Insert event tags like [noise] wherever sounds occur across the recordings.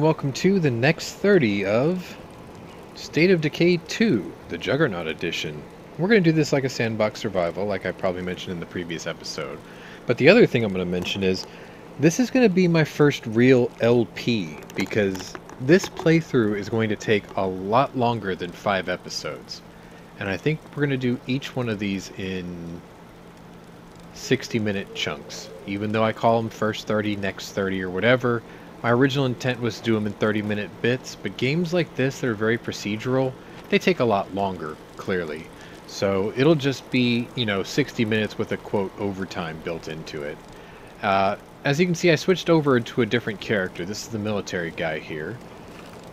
And welcome to the next 30 of State of Decay 2, the Juggernaut Edition. We're going to do this like a sandbox survival, like I probably mentioned in the previous episode. But the other thing I'm going to mention is, this is going to be my first real LP, because this playthrough is going to take a lot longer than 5 episodes. And I think we're going to do each one of these in 60 minute chunks. Even though I call them first 30, next 30, or whatever, my original intent was to do them in 30 minute bits, but games like this that are very procedural, they take a lot longer, clearly. So it'll just be, you know, 60 minutes with a quote overtime built into it. Uh, as you can see, I switched over to a different character. This is the military guy here.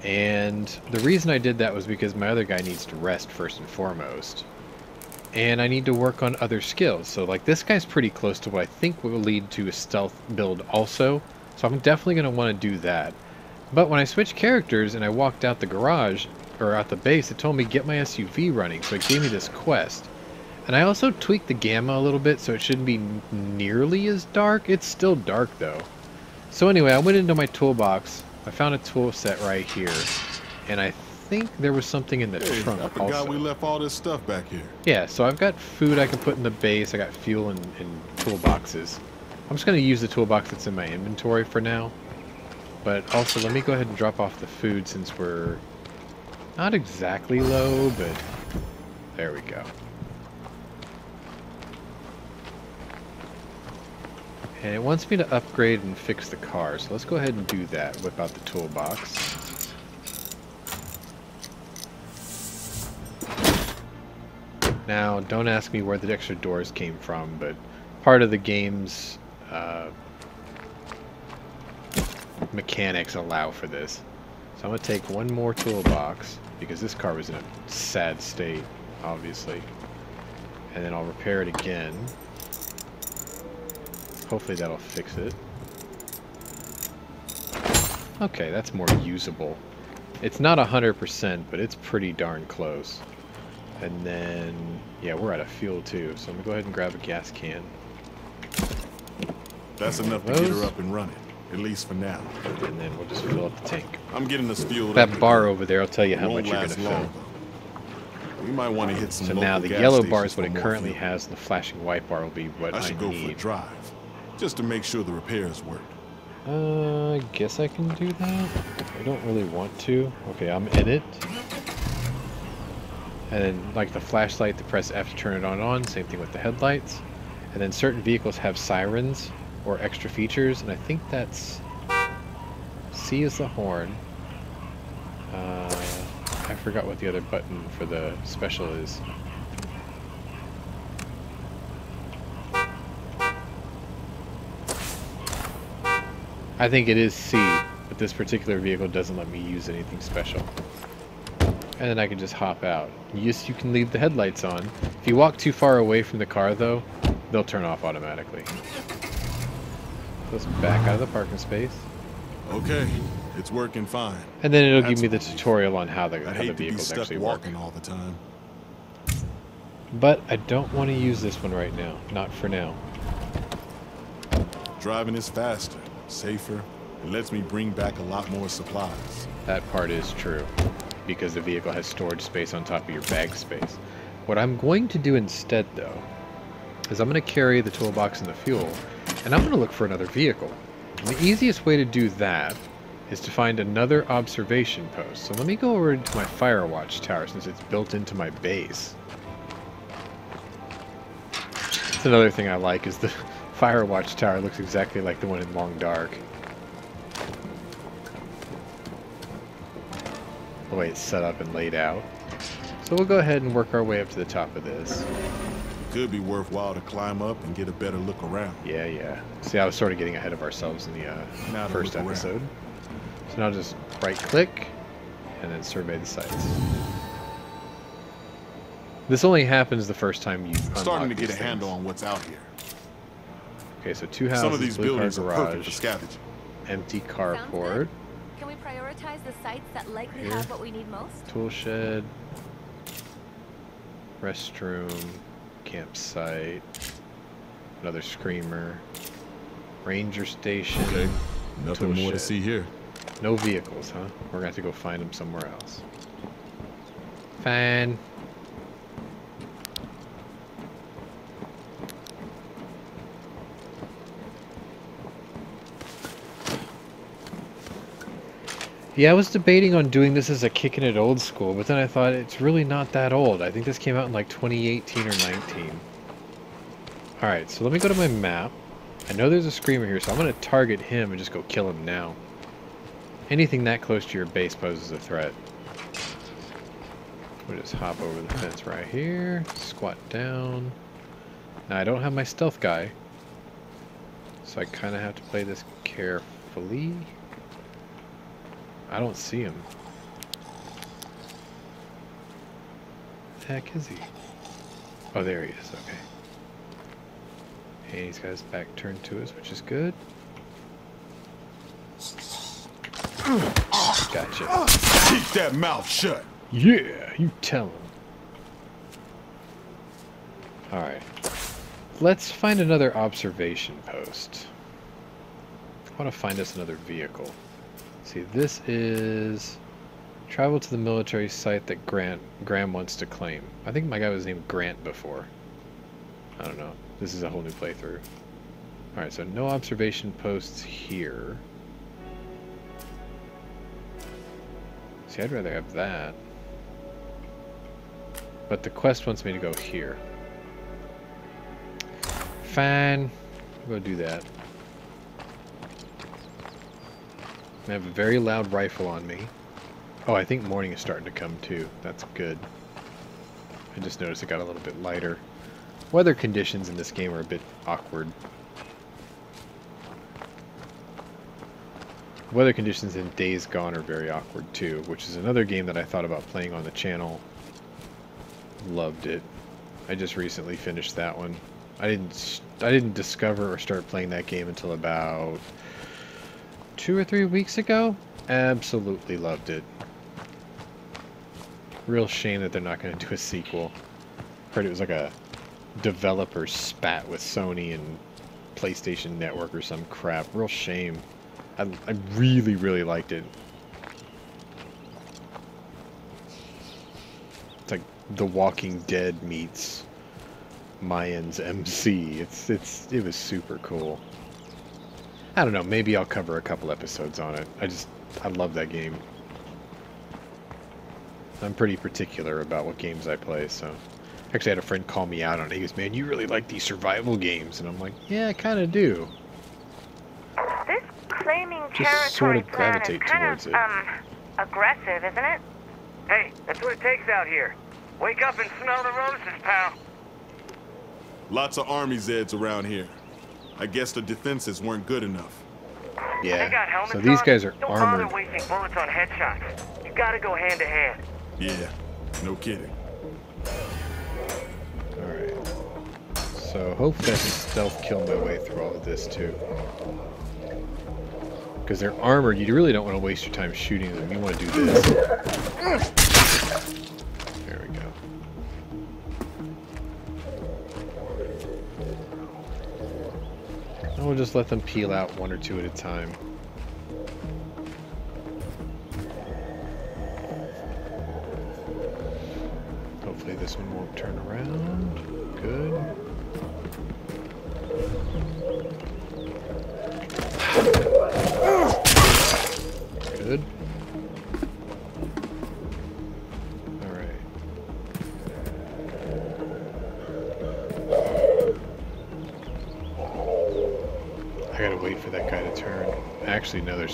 And the reason I did that was because my other guy needs to rest first and foremost. And I need to work on other skills. So like this guy's pretty close to what I think will lead to a stealth build also. So I'm definitely going to want to do that. But when I switched characters and I walked out the garage, or out the base, it told me get my SUV running, so it gave me this quest. And I also tweaked the gamma a little bit so it shouldn't be nearly as dark. It's still dark though. So anyway, I went into my toolbox. I found a tool set right here. And I think there was something in the hey, trunk I forgot also. we left all this stuff back here. Yeah, so I've got food I can put in the base. I got fuel and, and toolboxes. I'm just going to use the toolbox that's in my inventory for now. But also, let me go ahead and drop off the food since we're not exactly low, but there we go. And it wants me to upgrade and fix the car, so let's go ahead and do that. Whip out the toolbox. Now, don't ask me where the extra doors came from, but part of the game's uh, mechanics allow for this. So I'm going to take one more toolbox, because this car was in a sad state, obviously. And then I'll repair it again. Hopefully that'll fix it. Okay, that's more usable. It's not 100%, but it's pretty darn close. And then, yeah, we're out of fuel too, so I'm gonna go ahead and grab a gas can. That's enough to get her up and running, at least for now. And then we'll just fill up the tank. I'm getting this fuel. up. That bar over there, I'll tell you how much you're gonna fill. We might want to hit some So now the yellow bar is what it currently fuel. has, and the flashing white bar will be what I I, should go for a drive, just to make sure the repairs work. Uh, I guess I can do that. I don't really want to. Okay, I'm in it. And then, like the flashlight, to press F to turn it on and on. Same thing with the headlights. And then certain vehicles have sirens or extra features, and I think that's C is the horn. Uh, I forgot what the other button for the special is. I think it is C, but this particular vehicle doesn't let me use anything special. And then I can just hop out. Yes, you can leave the headlights on. If you walk too far away from the car, though, they'll turn off automatically. Let's back out of the parking space. Okay, it's working fine. And then it'll give me the tutorial on how the, I'd how the hate to be vehicles stuck actually work. walking all the time. But I don't want to use this one right now. Not for now. Driving is faster, safer, and lets me bring back a lot more supplies. That part is true, because the vehicle has storage space on top of your bag space. What I'm going to do instead, though, is I'm going to carry the toolbox and the fuel, and I'm going to look for another vehicle. And the easiest way to do that is to find another observation post. So let me go over to my fire watch tower since it's built into my base. That's another thing I like is the [laughs] fire watch tower looks exactly like the one in Long Dark. the way it's set up and laid out. So we'll go ahead and work our way up to the top of this. Could be worthwhile to climb up and get a better look around. Yeah, yeah. See, I was sort of getting ahead of ourselves in the uh, first look around. episode. So now just right click and then survey the sites. This only happens the first time you unlock Starting to get a things. handle on what's out here. Okay, so two houses, Some of these blue car buildings are perfect garage, for scavenging. empty Sounds carport. Can we prioritize the sites that likely Here. have what we need most? tool shed, restroom, campsite, another screamer, ranger station. Okay, nothing more to see here. No vehicles, huh? We're gonna have to go find them somewhere else. Fine. Yeah, I was debating on doing this as a kicking it old school, but then I thought it's really not that old. I think this came out in like 2018 or 19. Alright, so let me go to my map. I know there's a screamer here, so I'm going to target him and just go kill him now. Anything that close to your base poses a threat. We'll just hop over the fence right here, squat down. Now I don't have my stealth guy, so I kind of have to play this carefully. I don't see him. The heck is he? Oh, there he is. Okay. And he's got his back turned to us, which is good. Gotcha. Keep that mouth shut. Yeah, you tell him. Alright. Let's find another observation post. I want to find us another vehicle. See, this is travel to the military site that Grant Graham wants to claim. I think my guy was named Grant before. I don't know. This is a whole new playthrough. Alright, so no observation posts here. See, I'd rather have that. But the quest wants me to go here. Fine. I'll go do that. I have a very loud rifle on me. Oh, I think morning is starting to come too. That's good. I just noticed it got a little bit lighter. Weather conditions in this game are a bit awkward. Weather conditions in Days Gone are very awkward too, which is another game that I thought about playing on the channel. Loved it. I just recently finished that one. I didn't I didn't discover or start playing that game until about two or three weeks ago. Absolutely loved it. Real shame that they're not going to do a sequel. Heard it was like a developer spat with Sony and PlayStation Network or some crap. Real shame. I, I really, really liked it. It's like The Walking Dead meets Mayans MC. It's it's it was super cool. I don't know, maybe I'll cover a couple episodes on it. I just I love that game. I'm pretty particular about what games I play, so actually I had a friend call me out on it. He goes, "Man, you really like these survival games." And I'm like, "Yeah, I kind of do." This claiming Just sort territory of plan is gravitate kind towards of, it. um, aggressive, isn't it? Hey, that's what it takes out here. Wake up and smell the roses, pal. Lots of army Zeds around here. I guess the defenses weren't good enough. Yeah. So these guys are Don't armored. bother wasting bullets on headshots. You gotta go hand to hand. Yeah, no kidding. Alright. So hopefully I can stealth kill my way through all of this too. Because they're armored, you really don't want to waste your time shooting them. You want to do this. We'll just let them peel out one or two at a time. Hopefully this one won't turn around. Good.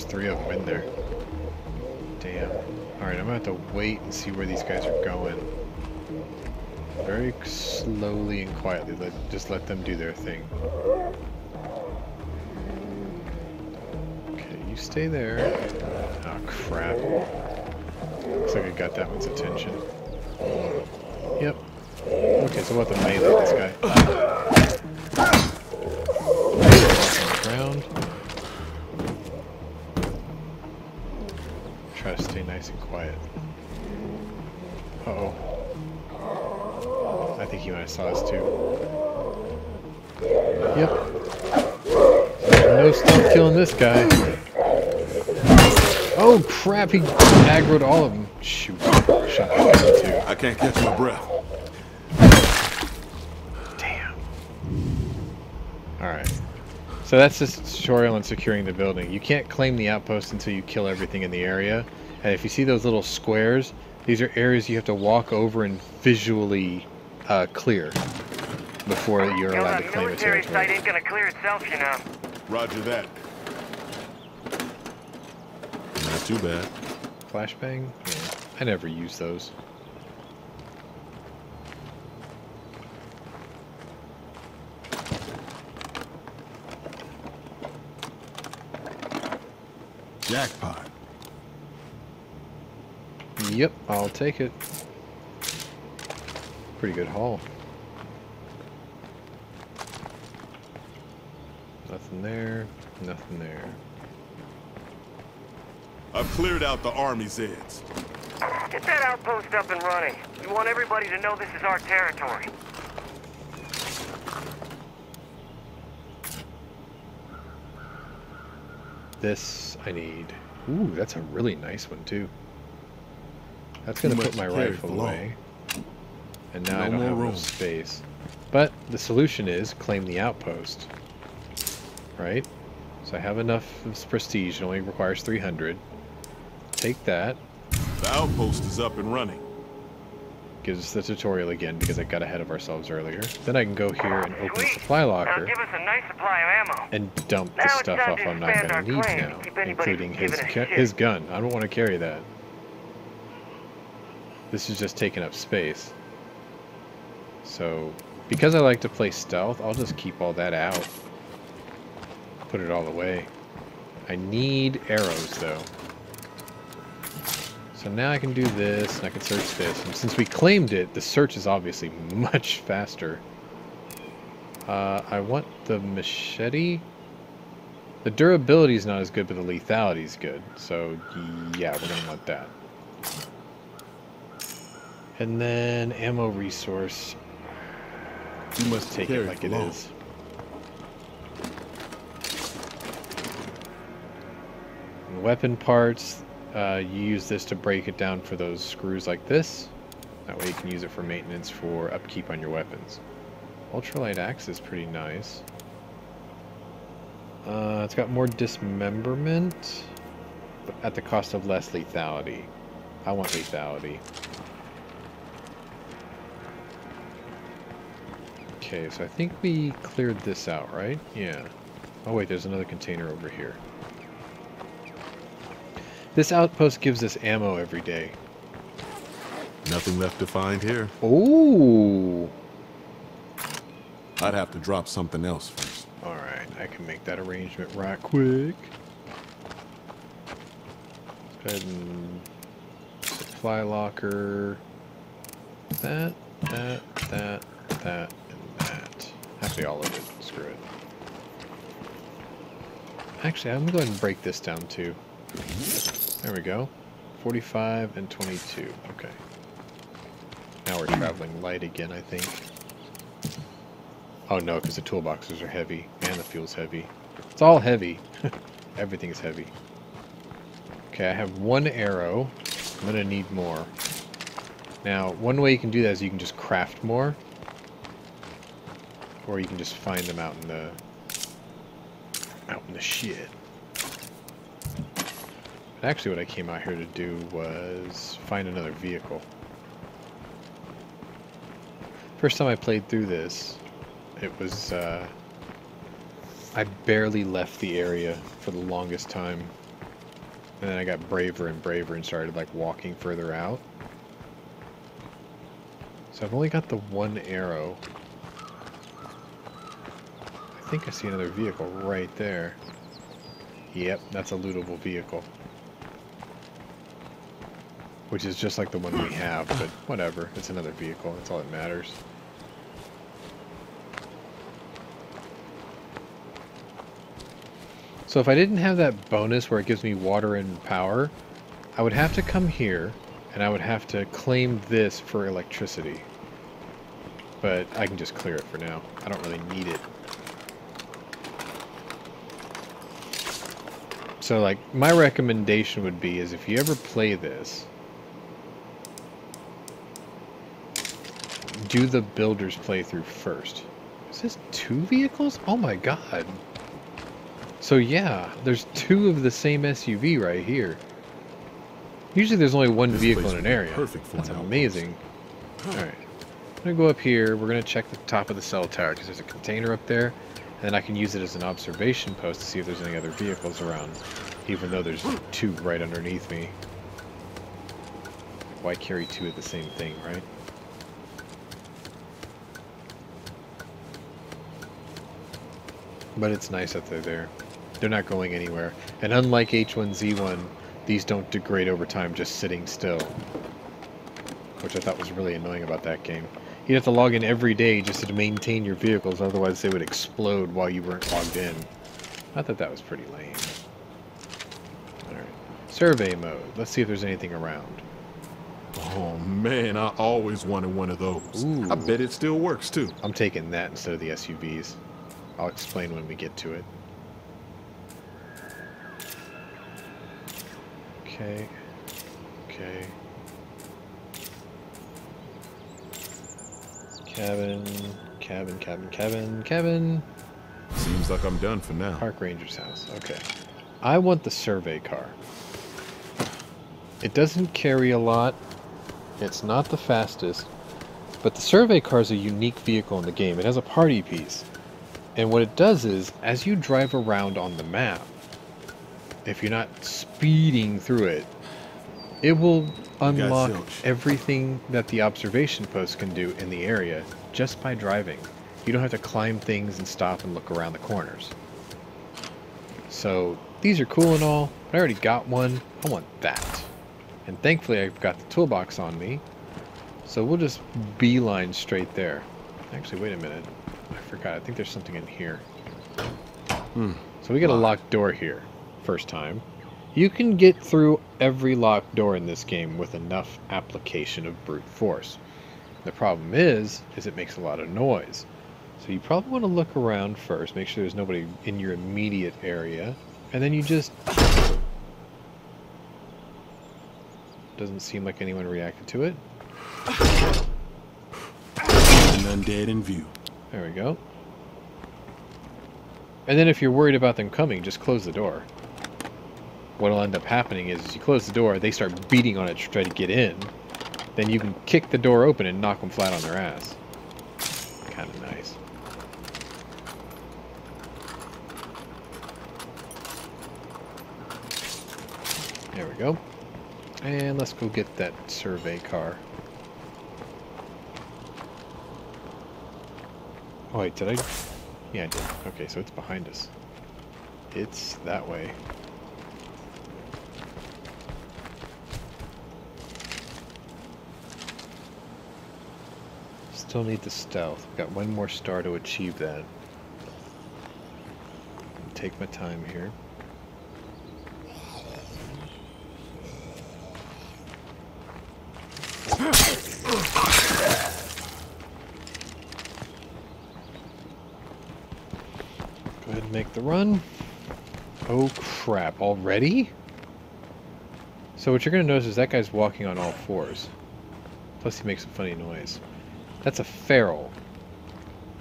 Three of them in there. Damn. Alright, I'm gonna have to wait and see where these guys are going. Very slowly and quietly, let, just let them do their thing. Okay, you stay there. Oh crap. Looks like I got that one's attention. Yep. Okay, so what the melee this guy? Ground. Try to stay nice and quiet. Uh oh. I think he might have saw us too. Yep. No stop killing this guy. Oh crap, he aggroed all of them. Shoot. Shot that too. I can't catch my breath. Damn. Alright. So that's the tutorial on securing the building. You can't claim the outpost until you kill everything in the area. And if you see those little squares, these are areas you have to walk over and visually uh, clear before you're allowed to claim a military site territory. ain't gonna clear itself, you know. Roger that. Not too bad. Flashbang? Yeah. I never use those. Jackpot. Yep, I'll take it. Pretty good haul. Nothing there, nothing there. I've cleared out the army's Zeds. Get that outpost up and running. We want everybody to know this is our territory. This I need. Ooh, that's a really nice one too. That's gonna put my rifle for long. away. And now I don't have room. enough space. But the solution is claim the outpost. Right? So I have enough of prestige, it only requires 300. Take that, The outpost is up and running. gives us the tutorial again because I got ahead of ourselves earlier. Then I can go here and open the supply locker give us a nice supply of ammo. and dump the Now it's stuff off I'm not going to need now, to keep anybody including his giving a ca- shit. his gun. I don't want to carry that. This is just taking up space. So, because I like to play stealth, I'll just keep all that out. Put it all away. I need arrows, though. So now I can do this, and I can search this. And since we claimed it, the search is obviously [laughs] much faster. Uh, I want the machete. The durability is not as good, but the lethality is good. So, yeah, we're going to want that. And then ammo resource. You must Take it like it is. And weapon parts, uh, you use this to break it down for those screws like this. That way you can use it for maintenance for upkeep on your weapons. Ultralight axe is pretty nice. Uh, it's got more dismemberment, but at the cost of less lethality. I want lethality. Okay, so I think we cleared this out, right? Yeah. Oh wait, there's another container over here. This outpost gives us ammo every day. Nothing left to find here. Ooh! I'd have to drop something else first. Alright, I can make that arrangement right quick. Let's go ahead and supply locker. That, that, that, that. Actually, all of it. Screw it. Actually, I'm going to go ahead and break this down too. There we go. 45 and 22. Okay. Now we're traveling light again, I think. Oh no, because the toolboxes are heavy and the fuel's heavy. It's all heavy. [laughs] Everything is heavy. Okay, I have one arrow. I'm gonna need more. Now, one way you can do that is you can just craft more. Or you can just find them out in the out in the shit. But actually what I came out here to do was find another vehicle. First time I played through this, it was, uh, I barely left the area for the longest time. And then I got braver and braver and started, like, walking further out. So I've only got the one arrow. I think I see another vehicle right there. Yep, that's a lootable vehicle. Which is just like the one we hmm. have, but whatever. It's another vehicle. That's all that matters. So if I didn't have that bonus where it gives me water and power, I would have to come here and I would have to claim this for electricity. But I can just clear it for now. I don't really need it. So, like, my recommendation would be is if you ever play this, do the builder's playthrough first. Is this two vehicles? Oh my god. So yeah, there's two of the same SUV right here. Usually there's only one This vehicle in an area. perfect for That's amazing. Alright. I'm gonna go up here. We're gonna check the top of the cell tower because there's a container up there. And then I can use it as an observation post to see if there's any other vehicles around. Even though there's two right underneath me. Why carry two of the same thing, right? But it's nice that they're there. They're not going anywhere. And unlike H1Z1, these don't degrade over time just sitting still. Which I thought was really annoying about that game. You'd have to log in every day just to maintain your vehicles, otherwise they would explode while you weren't logged in. I thought that was pretty lame. Alright. Survey mode. Let's see if there's anything around. Oh man, I always wanted one of those. Ooh. I bet it still works too. I'm taking that instead of the SUVs. I'll explain when we get to it. Okay. Okay. Cabin, cabin, cabin, cabin, cabin. Seems like I'm done for now. Park Ranger's house. Okay. I want the survey car. It doesn't carry a lot. It's not the fastest. But the survey car is a unique vehicle in the game. It has a party piece. And what it does is, as you drive around on the map, if you're not speeding through it, it will unlock everything that the observation post can do in the area just by driving. You don't have to climb things and stop and look around the corners. So these are cool and all, but I already got one. I want that. And thankfully I've got the toolbox on me. So we'll just beeline straight there. Actually, wait a minute. I forgot. I think there's something in here. Hmm. So we got a locked door here. First time. You can get through every locked door in this game with enough application of brute force. The problem is, is it makes a lot of noise. So you probably want to look around first, make sure there's nobody in your immediate area, and then you just... Doesn't seem like anyone reacted to it. None dead in view. There we go. And then if you're worried about them coming, just close the door. What'll end up happening is, you close the door, they start beating on it to try to get in. Then you can kick the door open and knock them flat on their ass. Kind of nice. There we go. And let's go get that survey car. Oh, wait, did I? Yeah, I did. Okay, so it's behind us. It's that way. Still need the stealth. Got one more star to achieve that. Take my time here. Go ahead and make the run. Oh crap, already? So what you're going to notice is that guy's walking on all fours. Plus he makes a funny noise. That's a feral.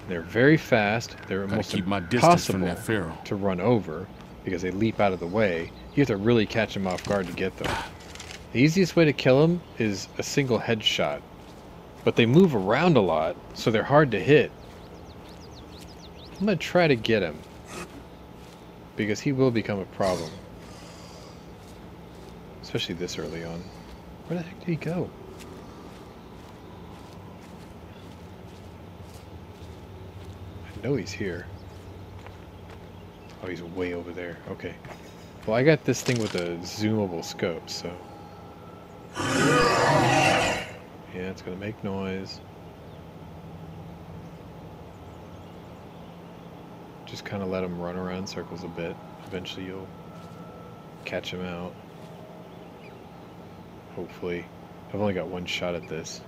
They're very fast. They're Gotta almost keep my distance from impossible to run over because they leap out of the way. You have to really catch them off guard to get them. The easiest way to kill them is a single headshot. But they move around a lot, so they're hard to hit. I'm going to try to get him. Because he will become a problem. Especially this early on. Where the heck did he go? Know he's here. Oh, he's way over there. Okay. Well, I got this thing with a zoomable scope, so... Yeah, it's gonna make noise. Just kind of let him run around circles a bit. Eventually you'll catch him out. Hopefully. I've only got one shot at this.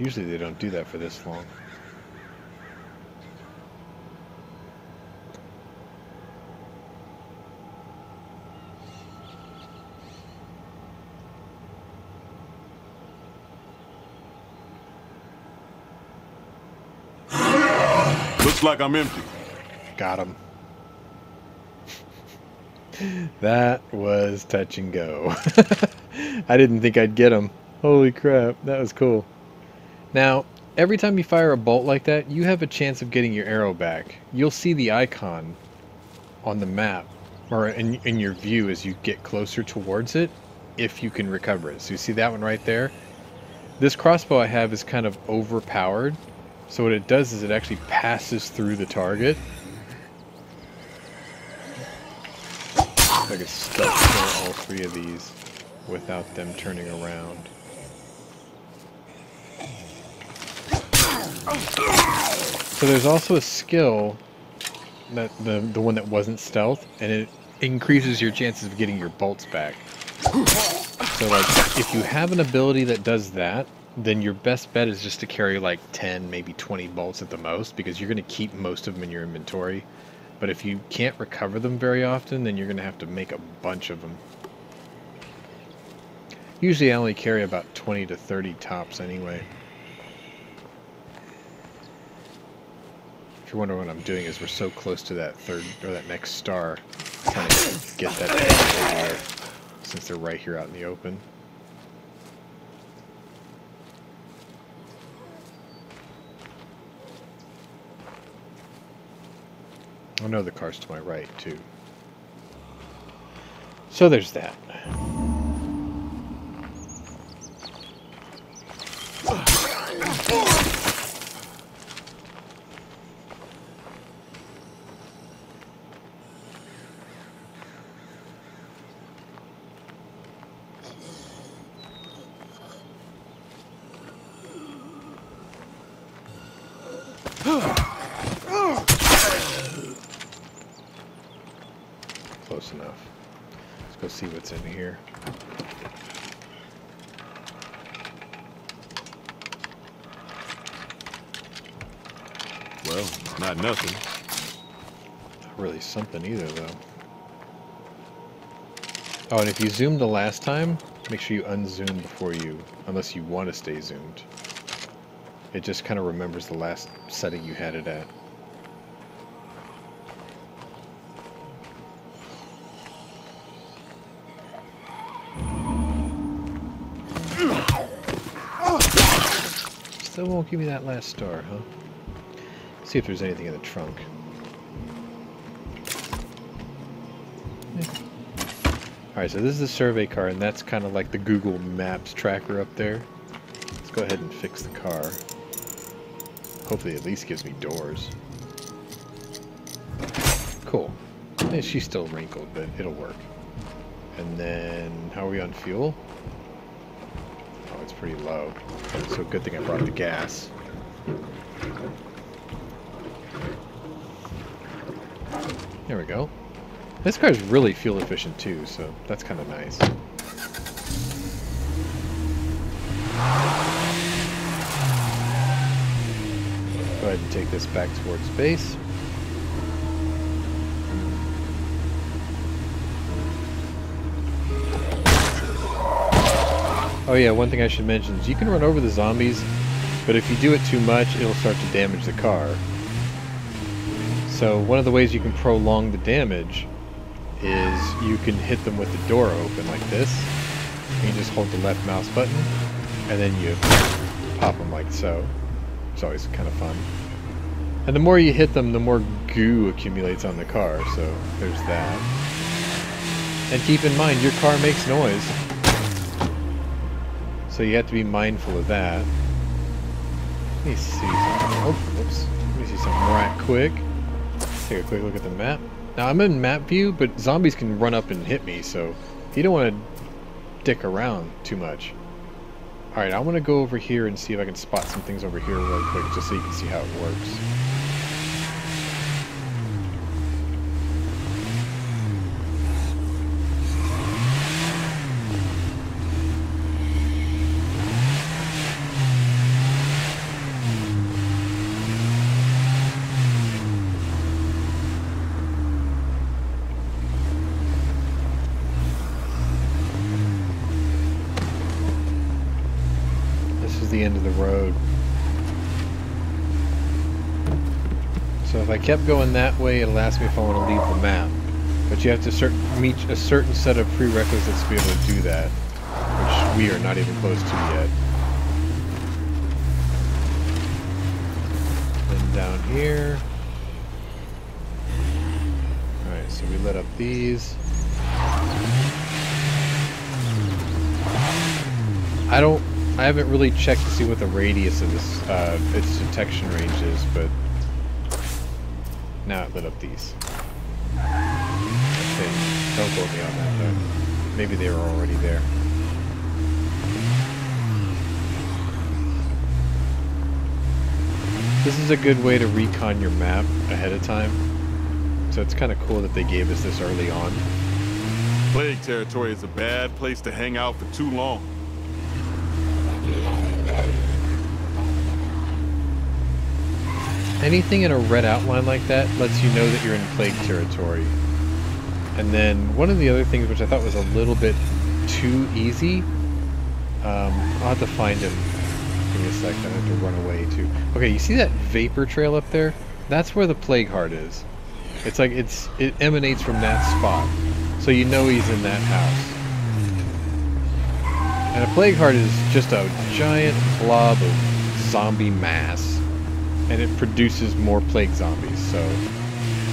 Usually they don't do that for this long. Looks like I'm empty. Got him. that was touch and go. [laughs] I didn't think I'd get him. Holy crap, that was cool. Now, every time you fire a bolt like that, you have a chance of getting your arrow back. You'll see the icon on the map, or in, in your view as you get closer towards it, if you can recover it. So you see that one right there? This crossbow I have is kind of overpowered, so what it does is it actually passes through the target. I can still all three of these without them turning around. So there's also a skill that the the one that wasn't stealth, and it increases your chances of getting your bolts back. So like, if you have an ability that does that, then your best bet is just to carry like 10, maybe 20 bolts at the most, because you're going to keep most of them in your inventory. But if you can't recover them very often, then you're going to have to make a bunch of them. Usually I only carry about 20 to 30 tops anyway. If you're wondering what I'm doing is we're so close to that third, or that next star, trying to get that there, since they're right here out in the open. Oh, I know the car's to my right, too. So there's that. Close enough. Let's go see what's in here. Well, it's not nothing. Not something either, though. Oh, and if you zoomed the last time, make sure you unzoom before you, unless you want to stay zoomed. It just kind of remembers the last setting you had it at. Still won't give me that last star, huh? See if there's anything in the trunk. Alright, so this is the survey car, and that's kind of like the Google Maps tracker up there. Let's go ahead and fix the car. Hopefully at least gives me doors. Cool. Eh, she's still wrinkled, but it'll work. And then, how are we on fuel? Oh, it's pretty low. So good thing I brought the gas. There we go. This car is really fuel efficient too, so that's kind of nice. Go ahead and take this back towards base. Oh yeah, one thing I should mention is you can run over the zombies, but if you do it too much, it'll start to damage the car. So one of the ways you can prolong the damage is you can hit them with the door open like this. You just hold the left mouse button, and then you pop them like so. It's always kind of fun. And the more you hit them, the more goo accumulates on the car, so there's that. And keep in mind, your car makes noise. So you have to be mindful of that. Let me see something. Oh, whoops. Let me see something right quick. Take a quick look at the map. Now I'm in map view, but zombies can run up and hit me, so you don't want to dick around too much. Alright, I want to go over here and see if I can spot some things over here real quick, just so you can see how it works. This is end of the road. So if I kept going that way, it'll ask me if I want to leave the map. But you have to meet a certain set of prerequisites to be able to do that, which we are not even close to yet. Then down here. Alright, so we lit up these. I don't, I haven't really checked to see what the radius of this, uh, its detection range is, but now it lit up these. Okay, don't quote me on that though. Maybe they were already there. This is a good way to recon your map ahead of time. So it's kind of cool that they gave us this early on. Plague territory is a bad place to hang out for too long. Anything in a red outline like that lets you know that you're in plague territory. And then one of the other things which I thought was a little bit too easy, um, I'll have to find him. Give me a second, I have to run away too. Okay, you see that vapor trail up there? That's where the plague heart is. It's like it's it emanates from that spot. So you know he's in that house. And a plague heart is just a giant blob of zombie mass and it produces more plague zombies. So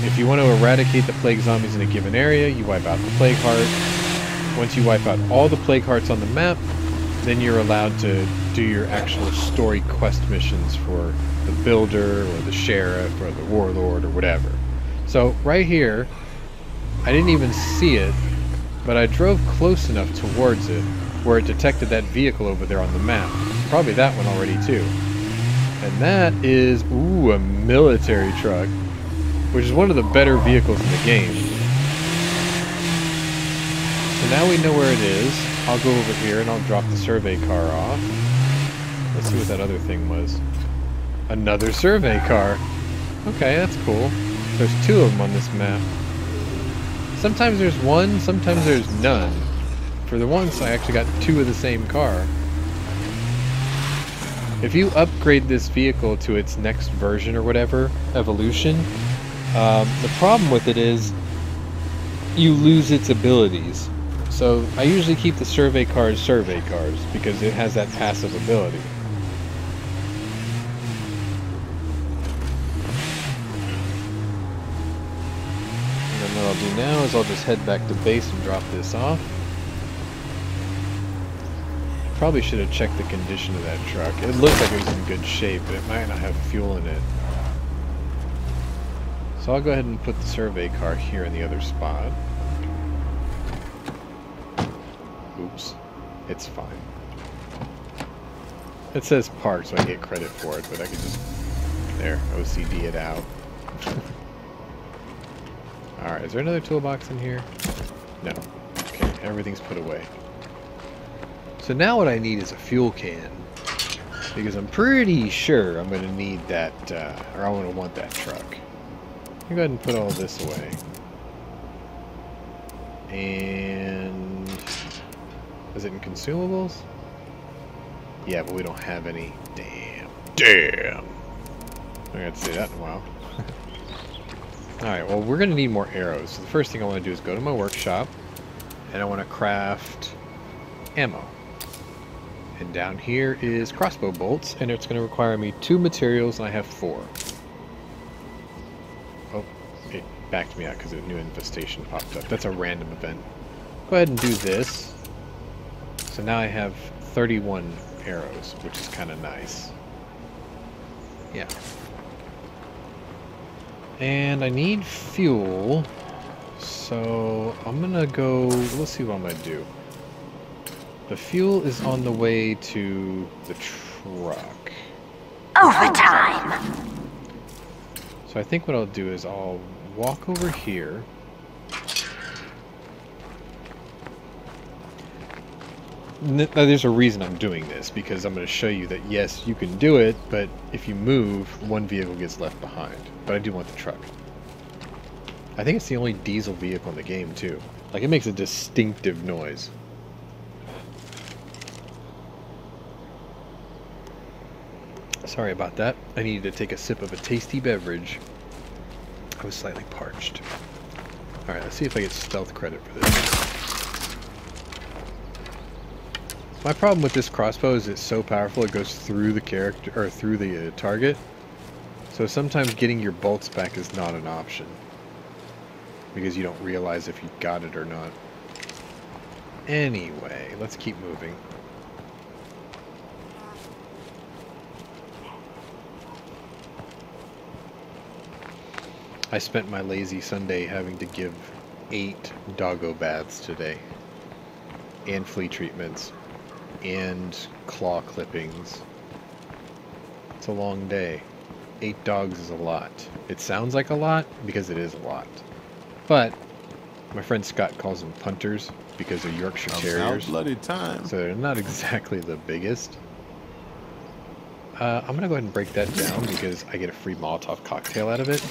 if you want to eradicate the plague zombies in a given area, you wipe out the plague heart. Once you wipe out all the plague hearts on the map, then you're allowed to do your actual story quest missions for the builder or the sheriff or the warlord or whatever. So right here, I didn't even see it, but I drove close enough towards it where it detected that vehicle over there on the map. Probably that one already too. And that is, ooh, a military truck, which is one of the better vehicles in the game. So now we know where it is. I'll go over here and I'll drop the survey car off. Let's see what that other thing was. Another survey car. Okay, that's cool. There's two of them on this map. Sometimes there's one, sometimes there's none. For the once, I actually got two of the same car. If you upgrade this vehicle to its next version or whatever, evolution, um, the problem with it is you lose its abilities. So I usually keep the survey cars survey cars because it has that passive ability. And then what I'll do now is I'll just head back to base and drop this off. Probably should have checked the condition of that truck. It looked like it was in good shape, but it might not have fuel in it. So I'll go ahead and put the survey car here in the other spot. Oops. It's fine. It says parked, so I get credit for it, but I could just... There, OCD it out. [laughs] Alright, is there another toolbox in here? No. Okay, everything's put away. So now what I need is a fuel can. Because I'm pretty sure I'm going to need that, uh, or I'm going to want that truck. Go ahead and put all this away. And... Is it in consumables? Yeah, but we don't have any. Damn. Damn! I got to say that in a while. [laughs] Alright, well we're going to need more arrows. So the first thing I want to do is go to my workshop. And I want to craft ammo. And down here is crossbow bolts, and it's going to require me two materials, and I have four. Oh, it backed me out because a new infestation popped up. That's a random event. Go ahead and do this. So now I have 31 arrows, which is kind of nice. Yeah. And I need fuel, so I'm going to go... Let's see what I'm going to do. The fuel is on the way to the truck. Overtime! So I think what I'll do is I'll walk over here. Now uh, there's a reason I'm doing this, because I'm going to show you that yes, you can do it, but if you move, one vehicle gets left behind. But I do want the truck. I think it's the only diesel vehicle in the game, too. Like, it makes a distinctive noise. Sorry about that. I needed to take a sip of a tasty beverage. I was slightly parched. Alright, let's see if I get stealth credit for this. My problem with this crossbow is it's so powerful it goes through the character or through the uh, target. So sometimes getting your bolts back is not an option because you don't realize if you got it or not. Anyway, let's keep moving. I spent my lazy Sunday having to give eight doggo baths today. And flea treatments. And claw clippings. It's a long day. Eight dogs is a lot. It sounds like a lot because it is a lot. But my friend Scott calls them punters because they're Yorkshire About Terriers. bloody time. So they're not exactly the biggest. Uh, I'm gonna go ahead and break that down because I get a free Molotov cocktail out of it.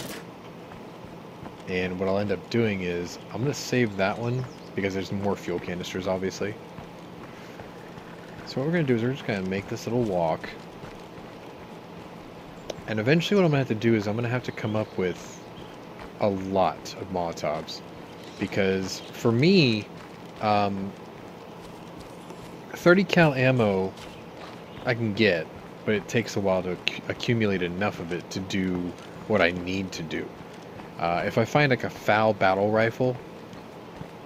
And what I'll end up doing is I'm gonna save that one because there's more fuel canisters, obviously. So what we're gonna do is we're just gonna make this little walk. And eventually what I'm gonna have to do is I'm gonna have to come up with a lot of Molotovs. Because for me, um, 30 cal ammo I can get, but it takes a while to acc- accumulate enough of it to do what I need to do. Uh, if I find like a foul battle rifle,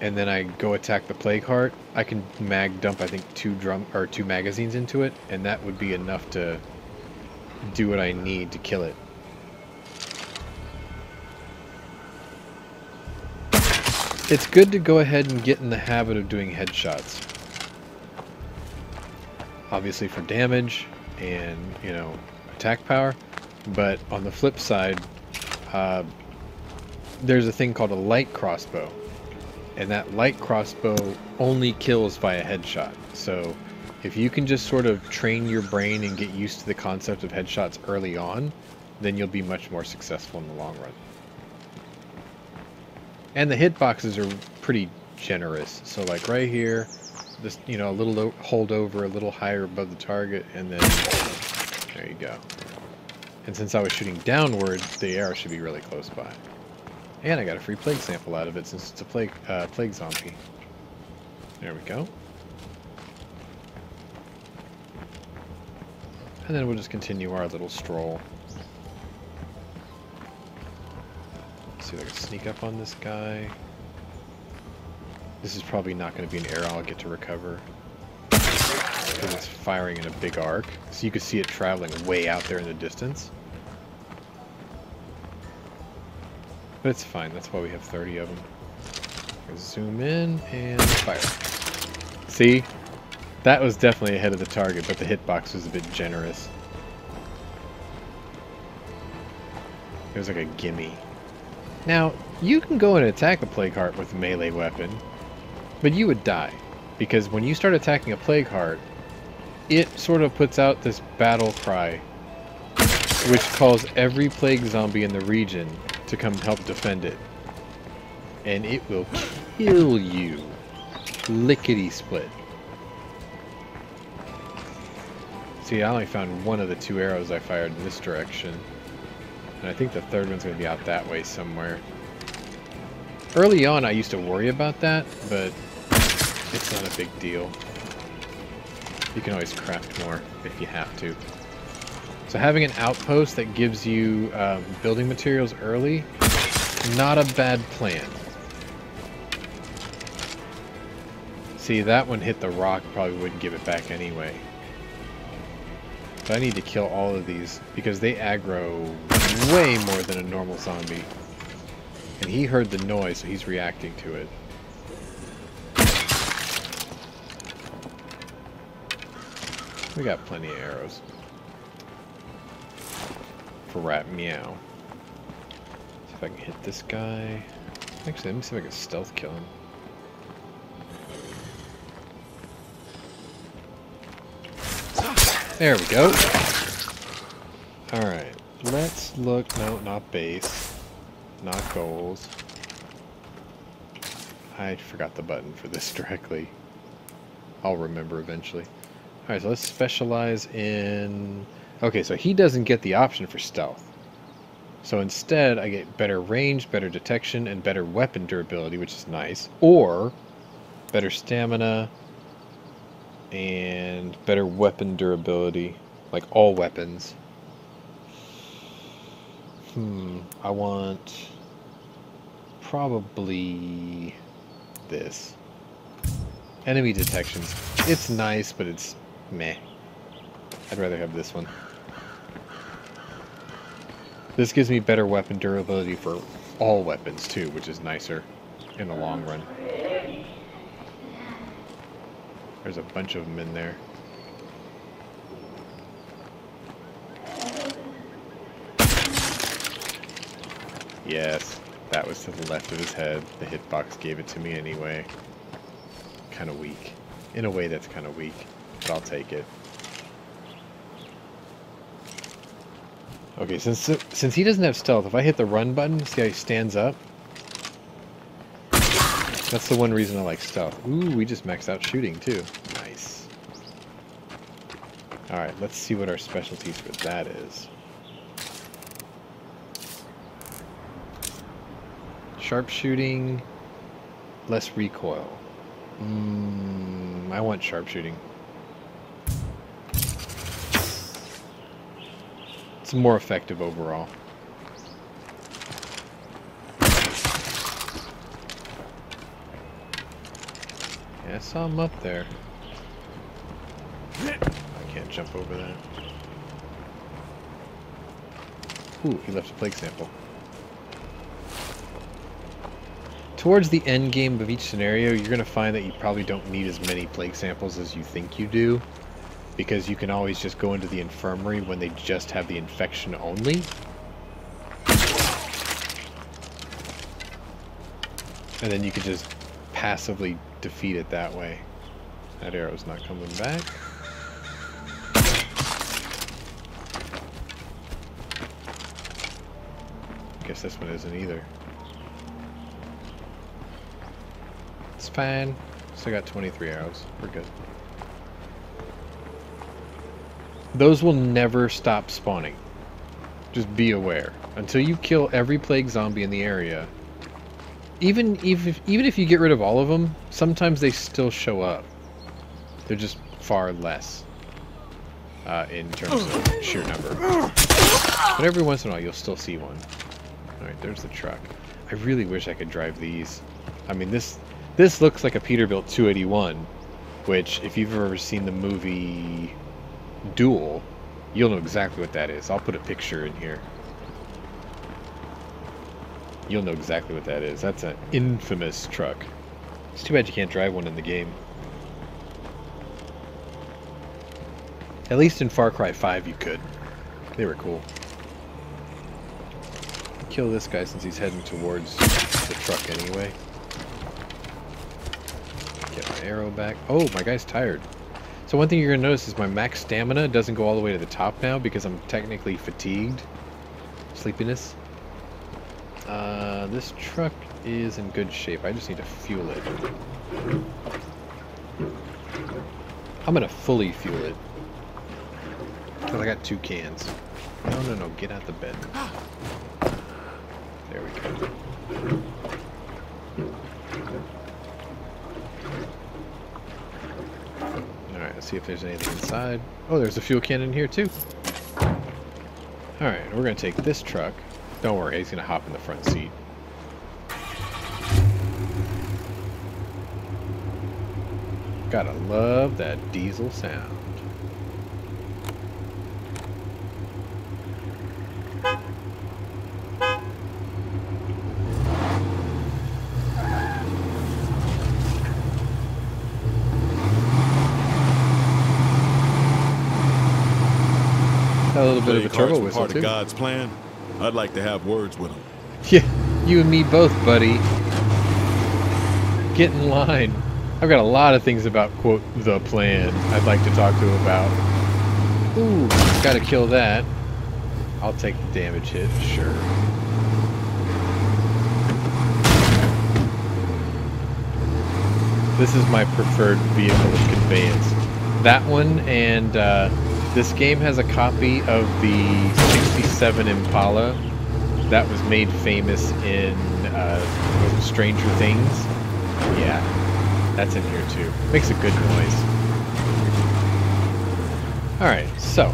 and then I go attack the plague heart, I can mag dump I think two drum or two magazines into it, and that would be enough to do what I need to kill it. It's good to go ahead and get in the habit of doing headshots. Obviously for damage and, you know, attack power. But on the flip side, uh, there's a thing called a light crossbow. And that light crossbow only kills by a headshot. So if you can just sort of train your brain and get used to the concept of headshots early on, then you'll be much more successful in the long run. And the hitboxes are pretty generous. So like right here, just, you know, a little hold over, a little higher above the target, and then there you go. And since I was shooting downward, the arrow should be really close by. And I got a free plague sample out of it since it's a plague, uh, plague zombie. There we go. And then we'll just continue our little stroll. see if I can sneak up on this guy. This is probably not going to be an arrow I'll get to recover. Because it's firing in a big arc. So you can see it traveling way out there in the distance. But it's fine, that's why we have 30 of them. Zoom in and fire. See? That was definitely ahead of the target, but the hitbox was a bit generous. It was like a gimme. Now, you can go and attack a Plague Heart with a melee weapon, but you would die. Because when you start attacking a Plague Heart, it sort of puts out this battle cry, which calls every Plague Zombie in the region to come help defend it. And it will kill you. Lickety split. See, I only found one of the two arrows I fired in this direction. And I think the third one's going to be out that way somewhere. Early on, I used to worry about that, but it's not a big deal. You can always craft more if you have to. So having an outpost that gives you um, building materials early, not a bad plan. See, that one hit the rock, probably wouldn't give it back anyway. But I need to kill all of these because they aggro way more than a normal zombie. And he heard the noise, so he's reacting to it. We got plenty of arrows. For Rat Meow. See if I can hit this guy. Actually, let me see if I can stealth kill him. There we go. Alright, let's look. No, not base. Not goals. I forgot the button for this [laughs] directly. I'll remember eventually. Alright, so let's specialize in... Okay, so he doesn't get the option for stealth. So instead, I get better range, better detection, and better weapon durability, which is nice. Or better stamina and better weapon durability, like all weapons. Hmm, I want probably this. Enemy detections. It's nice, but it's meh. I'd rather have this one. This gives me better weapon durability for all weapons too, which is nicer in the long run. There's a bunch of them in there. Yes, that was to the left of his head. The hitbox gave it to me anyway. Kind of weak. In a way that's kind of weak, but I'll take it. Okay, since since he doesn't have stealth, if I hit the run button, see how he stands up? That's the one reason I like stealth. Ooh, we just maxed out shooting too. Nice. Alright, let's see what our specialties for that is. Sharpshooting, less recoil. Mm, I want sharpshooting. It's more effective overall. Yeah, I saw him up there. I can't jump over that. Ooh, he left a plague sample. Towards the end game of each scenario, you're going to find that you probably don't need as many plague samples as you think you do. Because you can always just go into the infirmary when they just have the infection only. And then you can just passively defeat it that way. That arrow's not coming back. Guess this one isn't either. It's fine. Still got 23 arrows. We're good. Those will never stop spawning. Just be aware. Until you kill every plague zombie in the area, even if even if you get rid of all of them, sometimes they still show up. They're just far less uh, in terms of sheer number. But every once in a while, you'll still see one. All right, there's the truck. I really wish I could drive these. I mean, this this looks like a Peterbilt 281, which, if you've ever seen the movie Duel, you'll know exactly what that is. I'll put a picture in here. You'll know exactly what that is. That's an infamous truck. It's too bad you can't drive one in the game. At least in Far Cry 5 you could. They were cool. Kill this guy since he's heading towards the truck anyway. Get my arrow back. Oh, my guy's tired. So one thing you're going to notice is my max stamina doesn't go all the way to the top now because I'm technically fatigued. Sleepiness. Uh, this truck is in good shape. I just need to fuel it. I'm going to fully fuel it. Because I got two cans. No, no, no. Get out the bed. There we go. Alright, let's see if there's anything inside. Oh, there's a fuel can in here too. Alright, we're going to take this truck. Don't worry, he's going to hop in the front seat. Gotta love that diesel sound. a little bit of a turbo whistle part too. of God's plan. I'd like to have words with him. Yeah, you and me both, buddy. Get in line. I've got a lot of things about, quote, the plan I'd like to talk to him about. Ooh, gotta kill that. I'll take the damage hit, sure. This is my preferred vehicle of conveyance. That one and uh, this game has a copy of the 67 Impala that was made famous in uh, Stranger Things. Yeah, that's in here too. Makes a good noise. Alright, so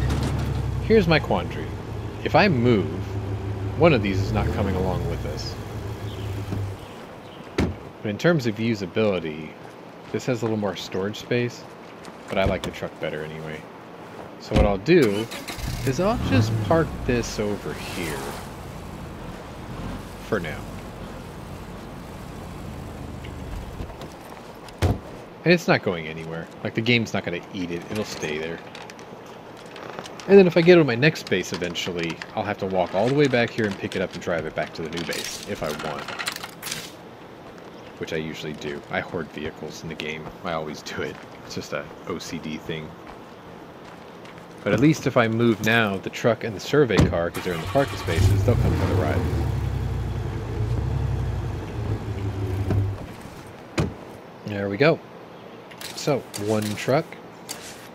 here's my quandary. If I move, one of these is not coming along with us. But in terms of usability, this has a little more storage space, but I like the truck better anyway. So what I'll do is I'll just park this over here for now. And it's not going anywhere. Like the game's not going to eat it. It'll stay there. And then if I get to my next base eventually, I'll have to walk all the way back here and pick it up and drive it back to the new base, if I want. Which I usually do. I hoard vehicles in the game. I always do it. It's just a OCD thing. But at least if I move now, the truck and the survey car, because they're in the parking spaces, they'll come for the ride. There we go. So, one truck,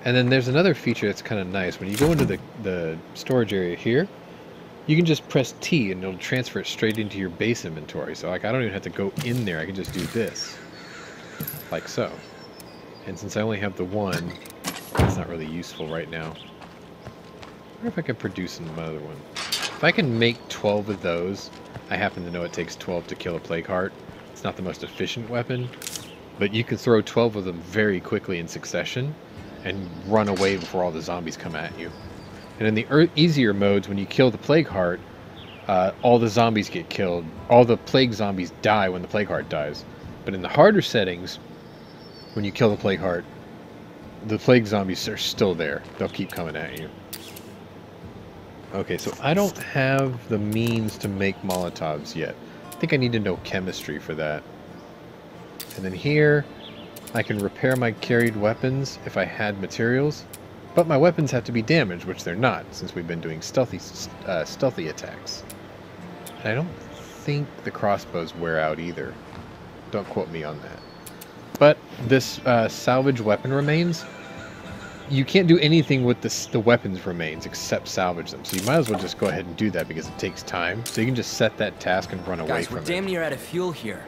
and then there's another feature that's kind of nice. When you go into the, the storage area here, you can just press T and it'll transfer it straight into your base inventory. So like I don't even have to go in there. I can just do this. Like so. And since I only have the one, it's not really useful right now. Wonder if I can produce another one. If I can make 12 of those, I happen to know it takes 12 to kill a plague heart. It's not the most efficient weapon, but you can throw 12 of them very quickly in succession and run away before all the zombies come at you. And in the er easier modes, when you kill the Plague Heart, uh, all the zombies get killed. All the Plague zombies die when the Plague Heart dies. But in the harder settings, when you kill the Plague Heart, the Plague zombies are still there. They'll keep coming at you. Okay, so I don't have the means to make Molotovs yet. I think I need to know chemistry for that. And then here, I can repair my carried weapons if I had materials, but my weapons have to be damaged, which they're not, since we've been doing stealthy, uh, stealthy attacks. And I don't think the crossbows wear out either. Don't quote me on that. But this uh, salvage weapon remains, you can't do anything with this, the weapons remains except salvage them. So you might as well just go ahead and do that because it takes time. So you can just set that task and run away Guys, from we're it. damn near out of fuel here.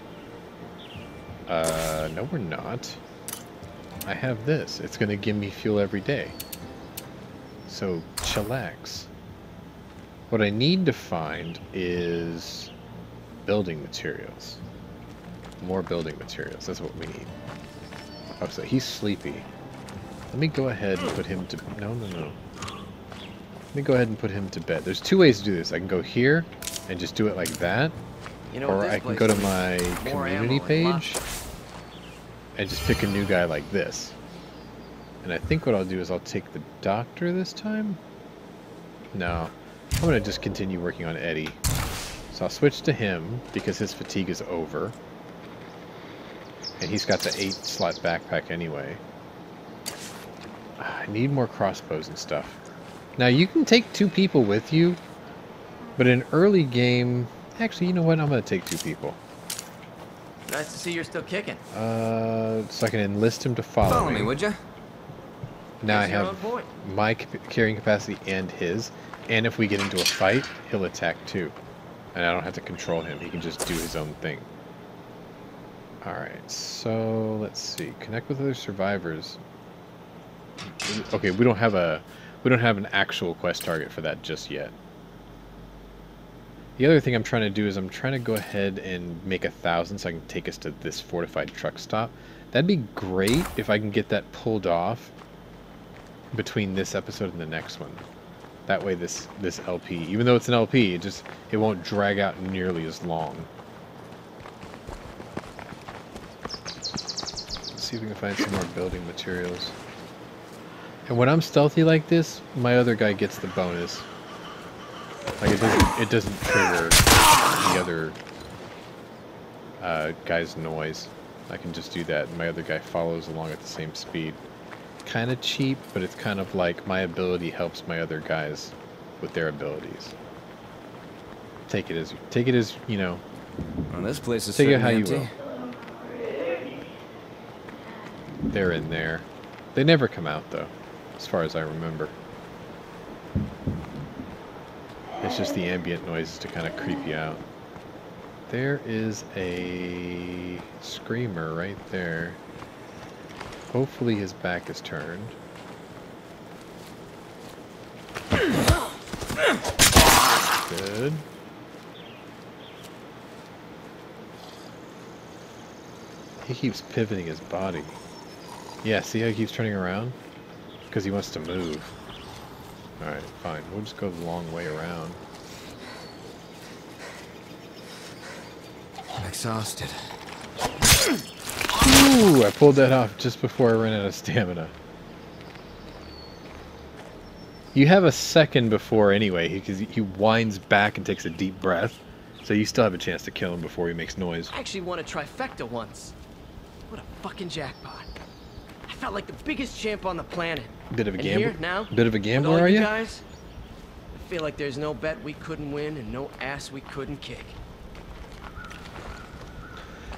Uh, no we're not. I have this. It's going to give me fuel every day. So, chillax. What I need to find is building materials. More building materials. That's what we need. Oh, so he's sleepy. Let me go ahead and put him to... No, no, no. Let me go ahead and put him to bed. There's two ways to do this. I can go here and just do it like that. You know Or I can go to my community page and just pick a new guy like this. And I think what I'll do is I'll take the doctor this time. No, I'm gonna just continue working on Eddie. So I'll switch to him because his fatigue is over. And he's got the eight slot backpack anyway. I need more crossbows and stuff. Now you can take two people with you, but in early game, actually, you know what? I'm gonna take two people. Nice to see you're still kicking. Uh, so I can enlist him to follow, Follow me, would you? Now I Guess you're on have my carrying capacity and his, and if we get into a fight, he'll attack too, and I don't have to control him. He can just do his own thing. All right, so let's see. Connect with other survivors. Okay, we don't have a we don't have an actual quest target for that just yet. The other thing I'm trying to do is I'm trying to go ahead and make a thousand so I can take us to this fortified truck stop. That'd be great if I can get that pulled off between this episode and the next one. That way this this LP, even though it's an LP, it just it won't drag out nearly as long. Let's see if we can find some more building materials. And when I'm stealthy like this, my other guy gets the bonus. Like it doesn't it doesn't trigger the other uh, guy's noise. I can just do that and my other guy follows along at the same speed. Kind of cheap, but it's kind of like my ability helps my other guys with their abilities. Take it as take it as, you know, Well, this place is Take it how you empty. will. they're in there. They never come out though, as far as I remember. It's just the ambient noises to kind of creep you out. There is a screamer right there. Hopefully his back is turned. Good. He keeps pivoting his body. Yeah, see how he keeps turning around? Because he wants to move. Alright, fine. We'll just go the long way around. I'm exhausted. Ooh, I pulled that off just before I ran out of stamina. You have a second before anyway, because he, he winds back and takes a deep breath. So you still have a chance to kill him before he makes noise. I actually won a trifecta once. What a fucking jackpot. Felt like the biggest champ on the planet. Bit of a gambler. now, Bit of a gambler, are you you? guys, I feel like there's no bet we couldn't win and no ass we couldn't kick.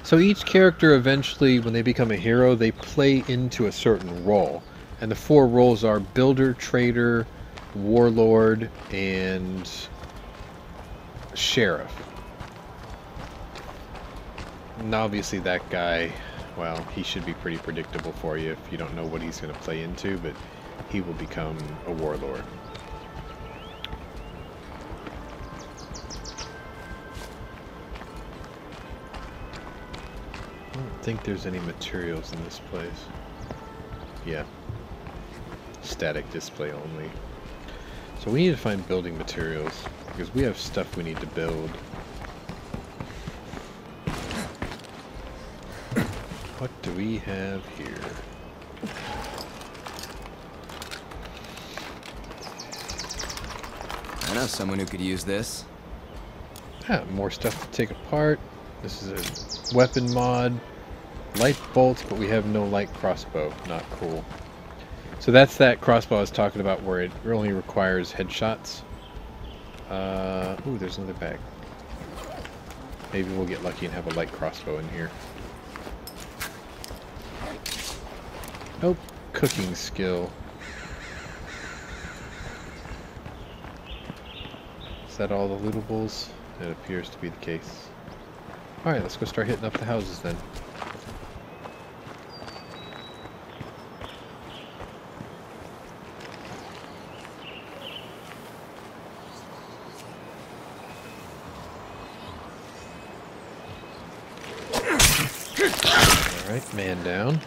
So each character eventually, when they become a hero, they play into a certain role. And the four roles are Builder, Trader, Warlord, and Sheriff. And obviously that guy, well, he should be pretty predictable for you if you don't know what he's going to play into, but he will become a Warlord. I don't think there's any materials in this place. Yeah. Static display only. So we need to find building materials because we have stuff we need to build. What do we have here? I know someone who could use this. Ah, more stuff to take apart. This is a weapon mod. Light bolts, but we have no light crossbow. Not cool. So that's that crossbow I was talking about where it only requires headshots. Uh, ooh, there's another bag. Maybe we'll get lucky and have a light crossbow in here. Cooking skill. Is that all the lootables? It appears to be the case. Alright, let's go start hitting up the houses then. Alright, man down.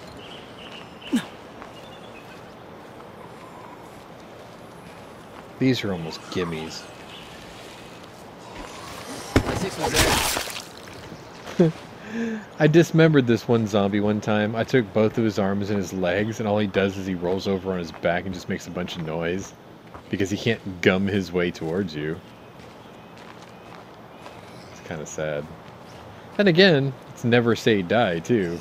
These are almost gimmies. [laughs] I dismembered this one zombie one time. I took both of his arms and his legs, and all he does is he rolls over on his back and just makes a bunch of noise. Because he can't gum his way towards you. It's kind of sad. And again, it's never say die, too.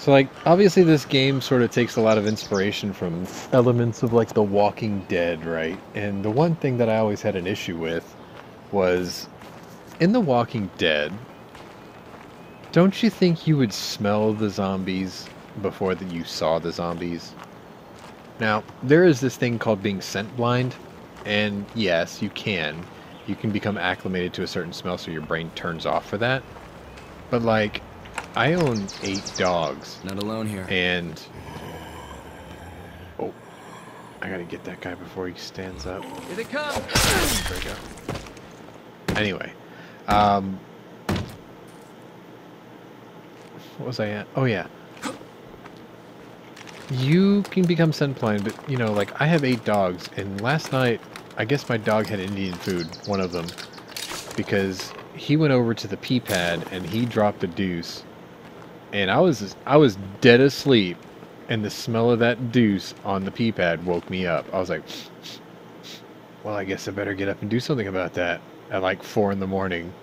So like obviously this game sort of takes a lot of inspiration from elements of like The Walking Dead, right? And the one thing that I always had an issue with was in The Walking Dead, don't you think you would smell the zombies before that you saw the zombies? Now, there is this thing called being scent blind, and yes, you can. You can become acclimated to a certain smell so your brain turns off for that. But like I own eight dogs, Not alone here. and oh, I gotta get that guy before he stands up. Here they come. There we go. Anyway, um, what was I at? Oh yeah, you can become scent blind, but you know, like I have eight dogs, and last night I guess my dog had Indian food, one of them, because he went over to the pee pad and he dropped a deuce, and I was I was dead asleep, and the smell of that deuce on the pee pad woke me up. I was like, [sniffs] well, I guess I better get up and do something about that at like four in the morning. [laughs]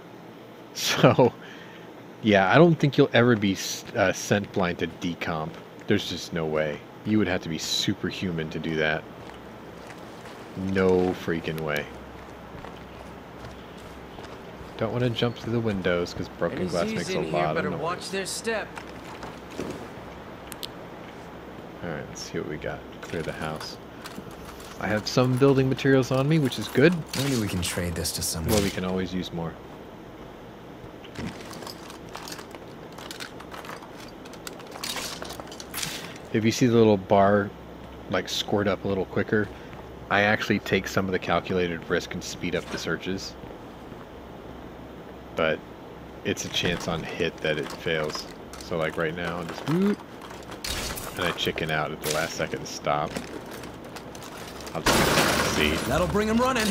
So, yeah, I don't think you'll ever be uh, scent blind to decomp. There's just no way. You would have to be superhuman to do that. No freaking way. Don't want to jump through the windows because broken Any glass makes a in here lot of better noise. watch their step. All right, let's see what we got. Clear the house. I have some building materials on me, which is good. Maybe we can trade this to someone. Well, we can always use more. If you see the little bar like squirt up a little quicker, I actually take some of the calculated risk and speed up the searches. But it's a chance on hit that it fails. So like right now, I'm just whoop, and I chicken out at the last second to stop. I'll just see. That'll bring him running.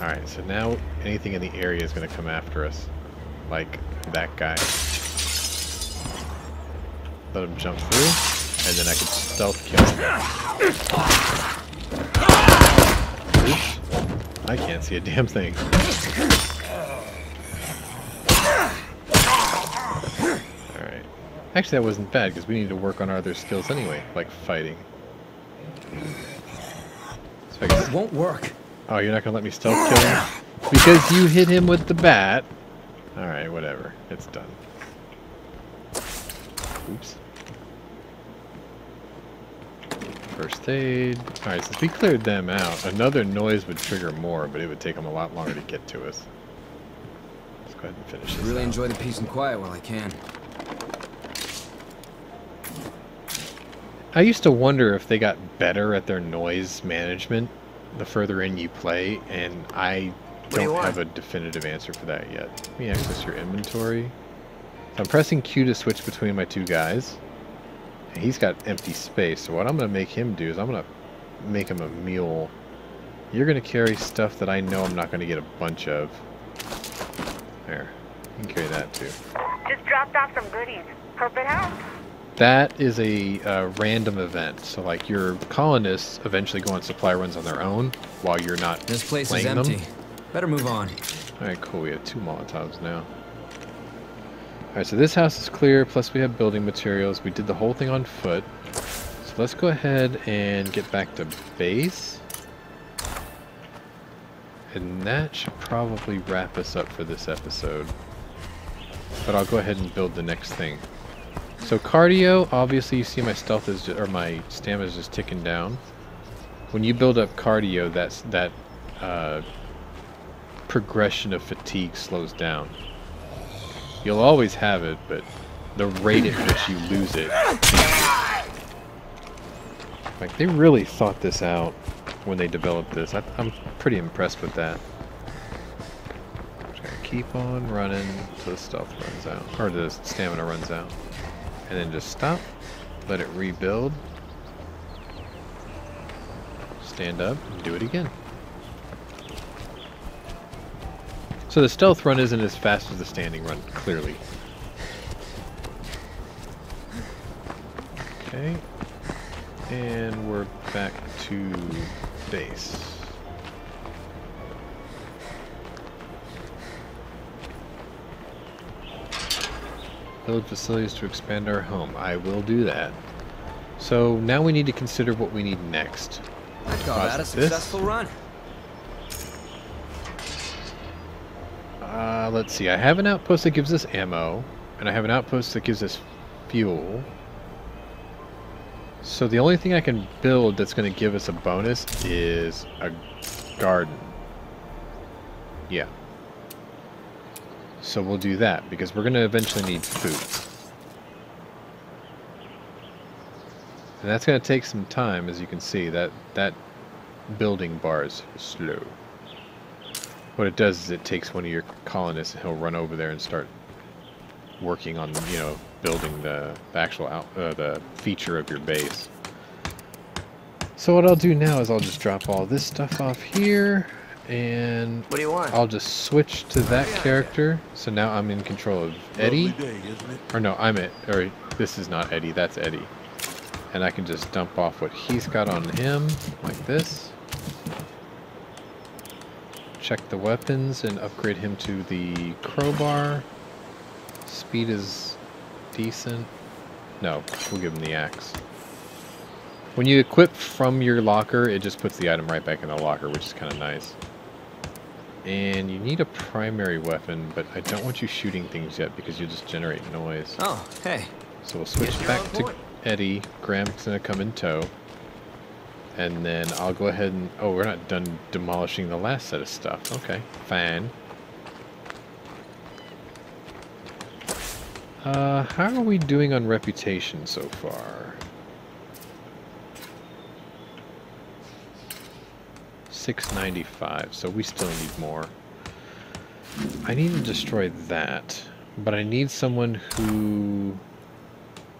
Alright, so now anything in the area is going to come after us. Like that guy. Let him jump through, and then I can stealth kill him. Oops. I can't see a damn thing. Alright. Actually, that wasn't bad, because we need to work on our other skills anyway, like fighting. So I guess It won't work. Oh, you're not gonna let me stealth kill him? Because you hit him with the bat. Alright, whatever. It's done. Oops. First aid. Alright, since we cleared them out, another noise would trigger more, but it would take them a lot longer to get to us. Let's go ahead and finish this Really out. enjoy the peace and quiet while I can. I used to wonder if they got better at their noise management the further in you play, and I do you don't want? have a definitive answer for that yet. Let me access your inventory. So I'm pressing Q to switch between my two guys. And he's got empty space, so what I'm going to make him do is I'm going to make him a mule. You're going to carry stuff that I know I'm not going to get a bunch of. There. You can carry that too. Just dropped off some goodies. Hope it helps. That is a uh, random event. So, like, your colonists eventually go on supply runs on their own while you're not This place is empty. them. Better move on. All right, cool. We have two Molotovs now. All right, so this house is clear. Plus, we have building materials. We did the whole thing on foot. So let's go ahead and get back to base. And that should probably wrap us up for this episode. But I'll go ahead and build the next thing. So cardio, obviously you see my stealth is ju- or my stamina is just ticking down. When you build up cardio, that's that uh, progression of fatigue slows down. You'll always have it, but the rate at which you lose it. Like they really thought this out when they developed this. I, I'm pretty impressed with that. Just gonna keep on running till the stealth runs out, or the stamina runs out, and then just stop, let it rebuild, stand up, and do it again. So the stealth run isn't as fast as the standing run, clearly. Okay. And we're back to base. Build facilities to expand our home. I will do that. So now we need to consider what we need next. I'd call that a Process this. successful run. Uh, let's see. I have an outpost that gives us ammo, and I have an outpost that gives us fuel. So the only thing I can build that's going to give us a bonus is a garden. Yeah. So we'll do that, because we're going to eventually need food. And that's going to take some time, as you can see. That, that building bar is slow. What it does is it takes one of your colonists and he'll run over there and start working on, you know, building the, the actual out, uh, the feature of your base. So what I'll do now is I'll just drop all this stuff off here and What do you want? I'll just switch to that character. So now I'm in control of Eddie. Day, isn't it? Or no, I'm it. Or this is not Eddie. That's Eddie. And I can just dump off what he's got on him, like this. Check the weapons and upgrade him to the crowbar. Speed is decent. No, we'll give him the axe. When you equip from your locker, it just puts the item right back in the locker, which is kind of nice. And you need a primary weapon, but I don't want you shooting things yet because you just generate noise. Oh, hey. So we'll switch Guess back to. Eddie. Graham's gonna come in tow. And then I'll go ahead and... Oh, we're not done demolishing the last set of stuff. Okay, fine. Uh, how are we doing on reputation so far? 695, so we still need more. I need to destroy that, but I need someone who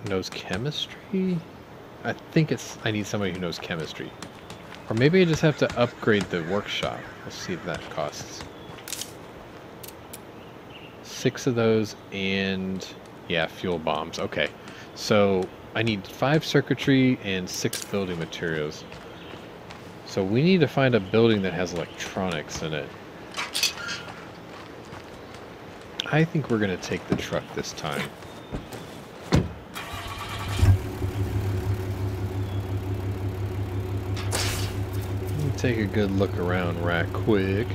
knows chemistry? I think it's I need somebody who knows chemistry. Or maybe I just have to upgrade the workshop. Let's see if that costs. Six of those and yeah, fuel bombs. Okay. So I need five circuitry and six building materials. So we need to find a building that has electronics in it. I think we're going to take the truck this time. Take a good look around right quick.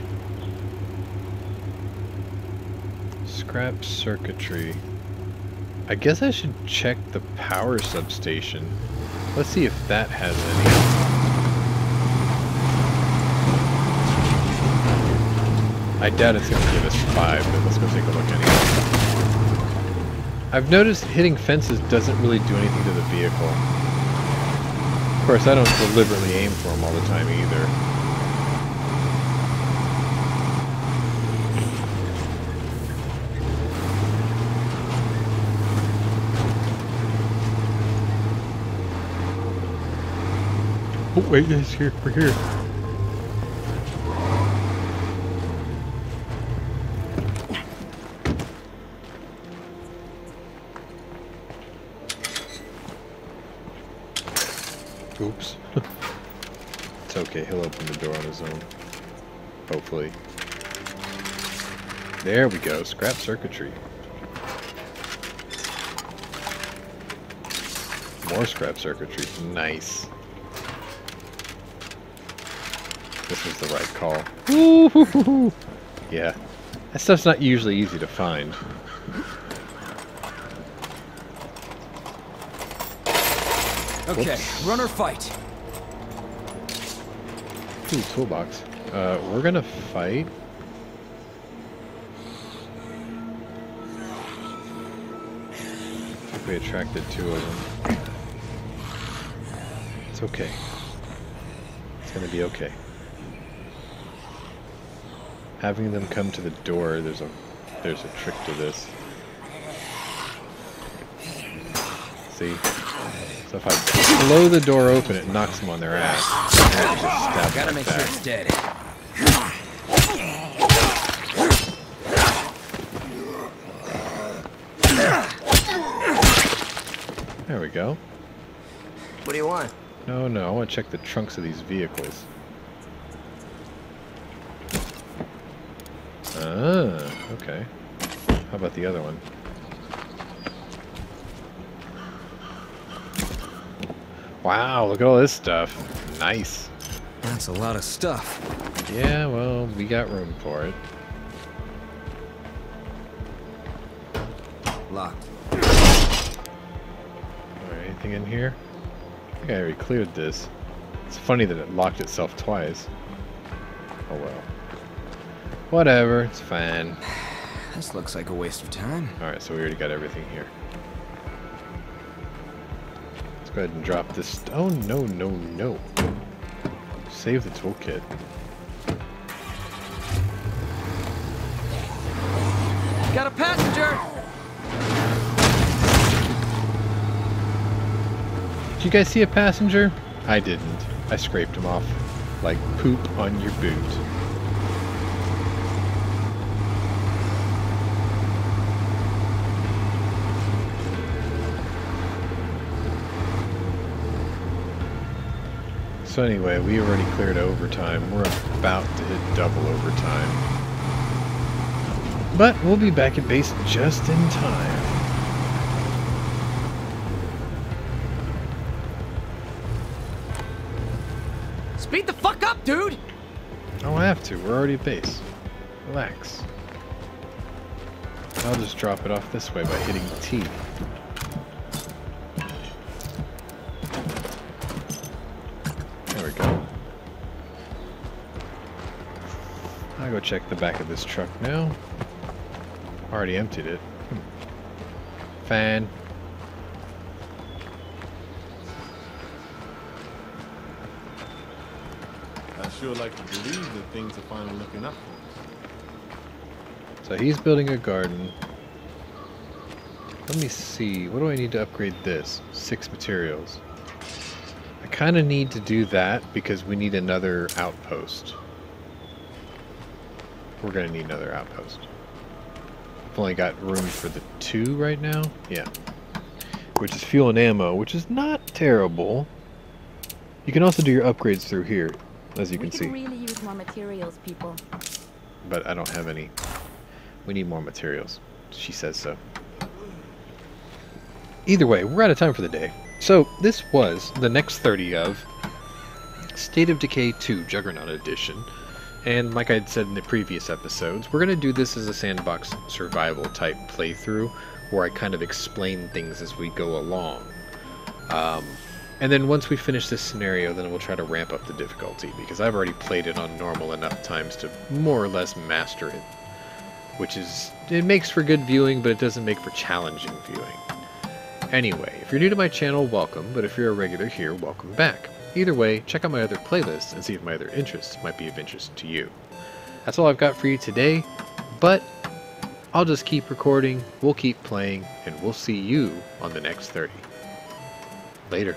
Scrap circuitry. I guess I should check the power substation. Let's see if that has any. I doubt it's going to give us five, but let's go take a look anyway. I've noticed hitting fences doesn't really do anything to the vehicle. Of course, I don't deliberately aim for them all the time either. Oh, wait, it's here. We're here. There we go, scrap circuitry. More scrap circuitry, nice. This was the right call. Yeah, that stuff's not usually easy to find. Okay, Whoops. run or fight. Ooh, toolbox. Uh, we're gonna fight. We attracted two of them. It's okay. It's gonna be okay. Having them come to the door, there's a there's a trick to this. See? So if I blow the door open, it knocks them on their ass. And then it just stabs Gotta like make that. sure it's dead. There we go. What do you want? No, no, I want to check the trunks of these vehicles. Ah, okay. How about the other one? Wow, look at all this stuff. Nice. That's a lot of stuff. Yeah, well, we got room for it. Here? I think I already cleared this. It's funny that it locked itself twice. Oh well. Whatever, it's fine. [sighs] This looks like a waste of time. Alright, so we already got everything here. Let's go ahead and drop this. Oh, no, no, no. Save the toolkit. Got a passenger! Did you guys see a passenger? I didn't. I scraped him off like poop on your boot. So anyway, we already cleared overtime. We're about to hit double overtime. But we'll be back at base just in time. dude! Oh, I don't have to. We're already at base. Relax. I'll just drop it off this way by hitting T. There we go. I'll go check the back of this truck now. Already emptied it. Hmm. Fan. Sure like to believe that things are finally looking up for us. So he's building a garden. Let me see. What do I need to upgrade this? Six materials. I kind of need to do that because we need another outpost. We're going to need another outpost. I've only got room for the two right now. Yeah. Which is fuel and ammo, which is not terrible. You can also do your upgrades through here, as you we can see. really use more materials, people. but I don't have any. We need more materials. She says so. Either way, we're out of time for the day. So, this was the next 30 of State of Decay 2 Juggernaut Edition. And like I had said in the previous episodes, we're going to do this as a sandbox survival type playthrough where I kind of explain things as we go along. Um, and then once we finish this scenario, then we'll try to ramp up the difficulty because I've already played it on normal enough times to more or less master it. Which is, it makes for good viewing, but it doesn't make for challenging viewing. Anyway, if you're new to my channel, welcome, but if you're a regular here, welcome back. Either way, check out my other playlists and see if my other interests might be of interest to you. That's all I've got for you today, but I'll just keep recording, we'll keep playing, and we'll see you on the next 30. Later.